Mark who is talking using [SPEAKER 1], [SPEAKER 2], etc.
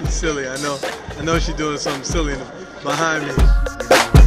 [SPEAKER 1] She's silly, I know. I know she's doing something silly behind me.